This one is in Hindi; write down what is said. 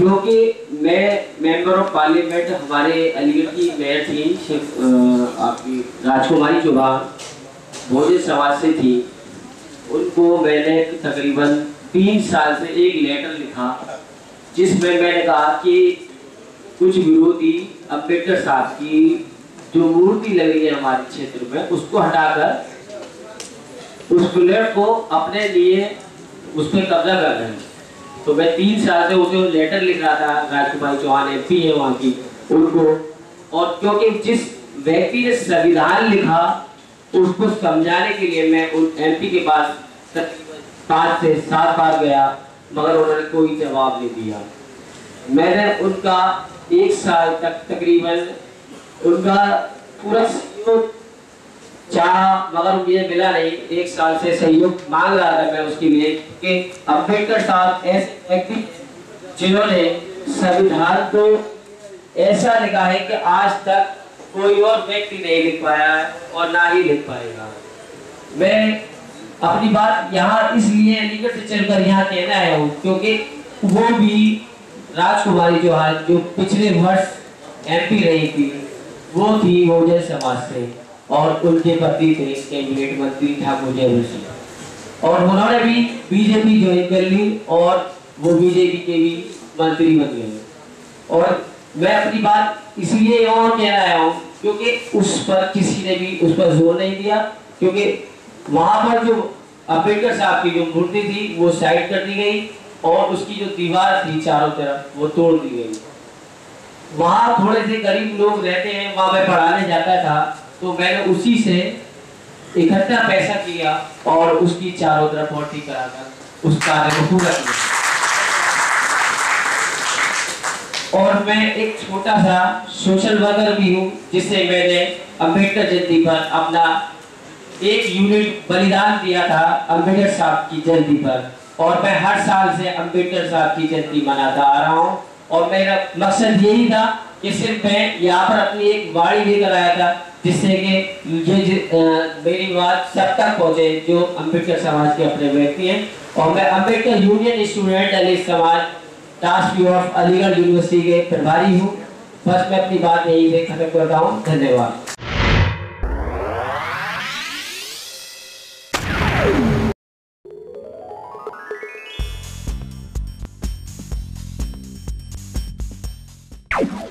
क्योंकि मैं मेंबर ऑफ़ पार्लियामेंट हमारे अलीगढ़ की मेयर थी आपकी राजकुमारी चौहान भोजन समाज से थी। उनको मैंने तकरीबन तीन साल से एक लेटर लिखा, जिसमें मैंने कहा कि कुछ विरोधी अंबेडकर साहब की जो मूर्ति लगी है हमारे क्षेत्र में, उसको हटाकर उस प्लेट को अपने लिए उस पर कब्जा कर रहे हैं। तो मैं तीन साल से उसे लेटर लिख रहा था राजकुमारी चौहान एमपी है वहाँ की, उनको। और क्योंकि जिस व्यक्ति ने संविधान लिखा, उसको समझाने के लिए मैं उन एमपी के पास पाँच से सात बार गया, मगर उन्होंने कोई जवाब नहीं दिया। मैंने उनका एक साल तक तकरीबन उनका पूरा चाहा मगर मुझे मिला नहीं, एक साल से सहयोग मांग रहा था मैं उसके लिए कि अंबेडकर साहब ऐसे व्यक्ति जिन्होंने संविधान को ऐसा लिखा है कि आज तक कोई और व्यक्ति नहीं लिख पाया और ना ही लिख पाएगा। मैं अपनी बात यहाँ इसलिए अलीगढ़ से चलकर यहाँ कहना आया हूँ क्योंकि वो भी राजकुमारी चौहान जो पिछले वर्ष एमपी रही थी, वो थी बहुजन समाज से। और उनके पति थे कैबिनेट मंत्री ठाकुर जयवर सिंह और उन्होंने भी बीजेपी ज्वाइन कर ली और वो बीजेपी के भी मंत्री बन गए। और मैं अपनी बात इसलिए और कह रहा हूँ क्योंकि उस पर किसी ने भी उस पर ज़ोर नहीं दिया, क्योंकि वहाँ पर जो अंबेडकर साहब की जो मूर्ति थी वो साइड कर दी गई और उसकी जो दीवार थी चारों तरफ़ वो तोड़ दी गई। वहाँ थोड़े से गरीब लोग रहते हैं, वहाँ मैं पढ़ाने जाता था तो मैंने उसी से इकट्ठा पैसा किया और उसकी चारों तरफ़ पॉटी कराकर उस कार्य को पूरा किया। और मैं एक छोटा सा सोशल वर्कर भी हूँ, जिससे मैंने अंबेडकर जयंती पर अपना एक यूनिट बलिदान दिया था अंबेडकर साहब की जयंती पर। और मैं हर साल से अंबेडकर साहब की जयंती मनाता आ रहा हूँ। और मेरा मकसद यही था कि सिर्फ़ मैं यहाँ पर अपनी एक वाणी भी लगाया था, जिससे कि ये मेरी बात सब तक पहुँचे, जो अंबेडकर समाज के अपने व्यक्ति हैं। और मैं अंबेडकर यूनियन स्टूडेंट अली समाज task view of Aligarh university के प्रभारी हूँ। बस मैं अपनी बात यही से खत्म करता हूँ। धन्यवाद। you